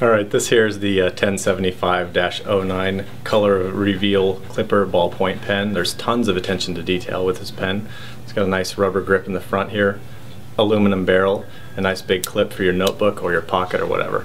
All right, this here is the uh, 1075-09 Color Reveal Clipper ballpoint pen. There's tons of attention to detail with this pen. It's got a nice rubber grip in the front here, aluminum barrel, a nice big clip for your notebook or your pocket or whatever.